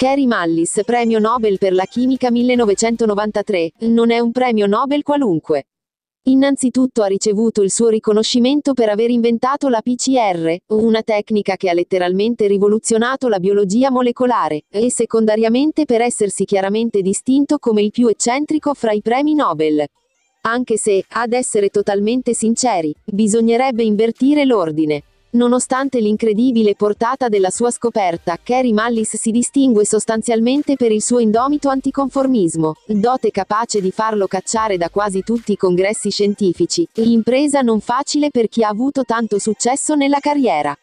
Kerry Mallis, premio Nobel per la chimica 1993, non è un premio Nobel qualunque. Innanzitutto ha ricevuto il suo riconoscimento per aver inventato la PCR, una tecnica che ha letteralmente rivoluzionato la biologia molecolare, e secondariamente per essersi chiaramente distinto come il più eccentrico fra i premi Nobel. Anche se, ad essere totalmente sinceri, bisognerebbe invertire l'ordine. Nonostante l'incredibile portata della sua scoperta, Kerry Mallis si distingue sostanzialmente per il suo indomito anticonformismo, dote capace di farlo cacciare da quasi tutti i congressi scientifici, impresa non facile per chi ha avuto tanto successo nella carriera.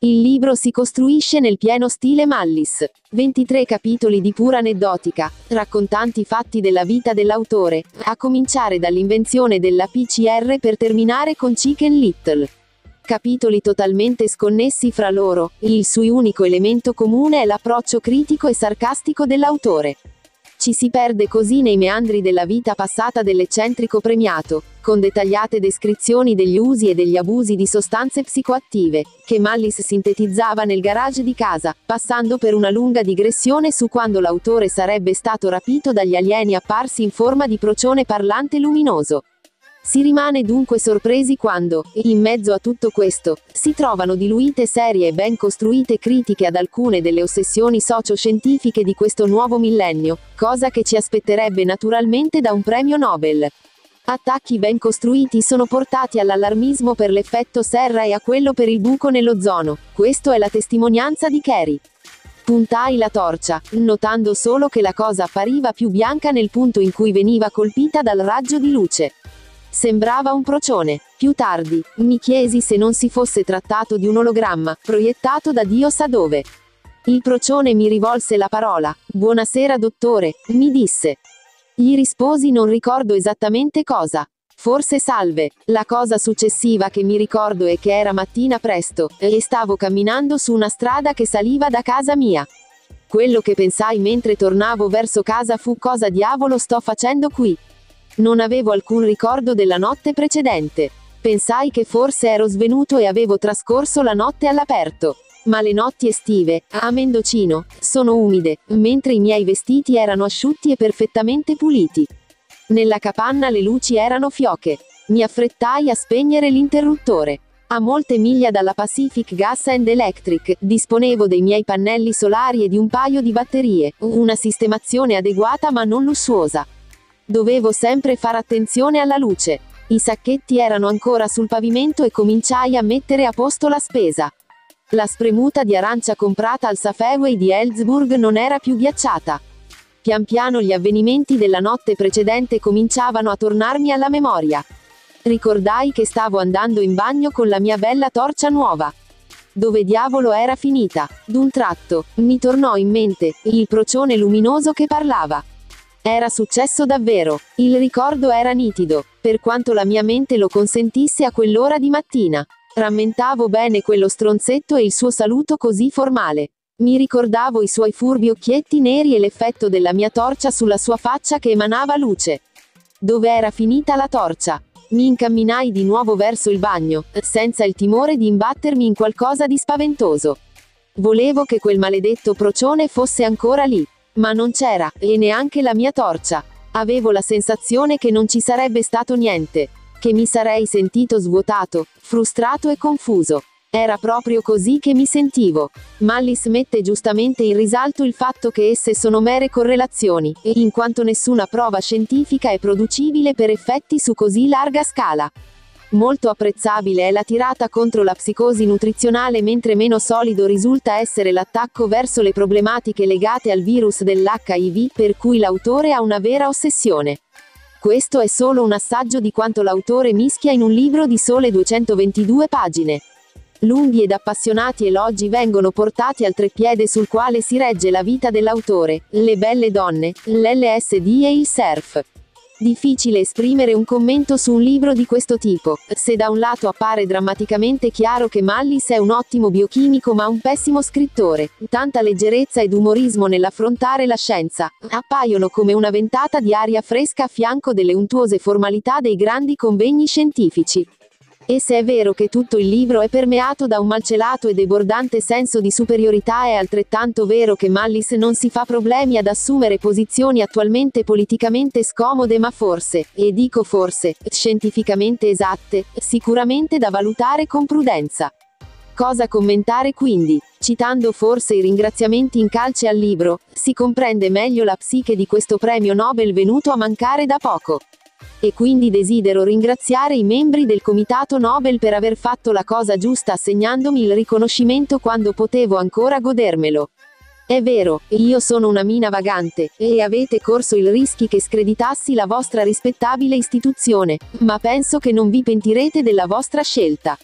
Il libro si costruisce nel pieno stile Mallis. 23 capitoli di pura aneddotica, raccontanti fatti della vita dell'autore, a cominciare dall'invenzione della PCR per terminare con Chicken Little. Capitoli totalmente sconnessi fra loro, il suo unico elemento comune è l'approccio critico e sarcastico dell'autore. Ci si perde così nei meandri della vita passata dell'eccentrico premiato, con dettagliate descrizioni degli usi e degli abusi di sostanze psicoattive, che Mallis sintetizzava nel garage di casa, passando per una lunga digressione su quando l'autore sarebbe stato rapito dagli alieni apparsi in forma di procione parlante luminoso. Si rimane dunque sorpresi quando, in mezzo a tutto questo, si trovano diluite serie e ben costruite critiche ad alcune delle ossessioni socio-scientifiche di questo nuovo millennio, cosa che ci aspetterebbe naturalmente da un premio Nobel. Attacchi ben costruiti sono portati all'allarmismo per l'effetto serra e a quello per il buco nell'ozono, questo è la testimonianza di Kerry. Puntai la torcia, notando solo che la cosa appariva più bianca nel punto in cui veniva colpita dal raggio di luce. Sembrava un procione. Più tardi, mi chiesi se non si fosse trattato di un ologramma, proiettato da Dio sa dove. Il procione mi rivolse la parola. Buonasera dottore, mi disse. Gli risposi non ricordo esattamente cosa. Forse salve. La cosa successiva che mi ricordo è che era mattina presto, e stavo camminando su una strada che saliva da casa mia. Quello che pensai mentre tornavo verso casa fu cosa diavolo sto facendo qui. Non avevo alcun ricordo della notte precedente. Pensai che forse ero svenuto e avevo trascorso la notte all'aperto. Ma le notti estive, a Mendocino, sono umide, mentre i miei vestiti erano asciutti e perfettamente puliti. Nella capanna le luci erano fioche. Mi affrettai a spegnere l'interruttore. A molte miglia dalla Pacific Gas and Electric, disponevo dei miei pannelli solari e di un paio di batterie, una sistemazione adeguata ma non lussuosa. Dovevo sempre fare attenzione alla luce. I sacchetti erano ancora sul pavimento e cominciai a mettere a posto la spesa. La spremuta di arancia comprata al Safeway di Ellsburg non era più ghiacciata. Pian piano gli avvenimenti della notte precedente cominciavano a tornarmi alla memoria. Ricordai che stavo andando in bagno con la mia bella torcia nuova. Dove diavolo era finita? D'un tratto, mi tornò in mente, il procione luminoso che parlava. Era successo davvero. Il ricordo era nitido, per quanto la mia mente lo consentisse a quell'ora di mattina. Rammentavo bene quello stronzetto e il suo saluto così formale. Mi ricordavo i suoi furbi occhietti neri e l'effetto della mia torcia sulla sua faccia che emanava luce. Dove era finita la torcia? Mi incamminai di nuovo verso il bagno, senza il timore di imbattermi in qualcosa di spaventoso. Volevo che quel maledetto procione fosse ancora lì. Ma non c'era, e neanche la mia torcia. Avevo la sensazione che non ci sarebbe stato niente. Che mi sarei sentito svuotato, frustrato e confuso. Era proprio così che mi sentivo. Mallis mette giustamente in risalto il fatto che esse sono mere correlazioni, in quanto nessuna prova scientifica è producibile per effetti su così larga scala. Molto apprezzabile è la tirata contro la psicosi nutrizionale mentre meno solido risulta essere l'attacco verso le problematiche legate al virus dell'HIV per cui l'autore ha una vera ossessione. Questo è solo un assaggio di quanto l'autore mischia in un libro di sole 222 pagine. Lunghi ed appassionati elogi vengono portati al treppiede sul quale si regge la vita dell'autore, le belle donne, l'LSD e il surf. Difficile esprimere un commento su un libro di questo tipo, se da un lato appare drammaticamente chiaro che Mallis è un ottimo biochimico ma un pessimo scrittore, tanta leggerezza ed umorismo nell'affrontare la scienza, appaiono come una ventata di aria fresca a fianco delle untuose formalità dei grandi convegni scientifici. E se è vero che tutto il libro è permeato da un malcelato e debordante senso di superiorità, è altrettanto vero che Mallis non si fa problemi ad assumere posizioni attualmente politicamente scomode ma forse, e dico forse, scientificamente esatte, sicuramente da valutare con prudenza. Cosa commentare quindi? Citando forse i ringraziamenti in calce al libro, si comprende meglio la psiche di questo premio Nobel venuto a mancare da poco. E quindi desidero ringraziare i membri del Comitato Nobel per aver fatto la cosa giusta assegnandomi il riconoscimento quando potevo ancora godermelo. È vero, io sono una mina vagante, e avete corso il rischi che screditassi la vostra rispettabile istituzione, ma penso che non vi pentirete della vostra scelta.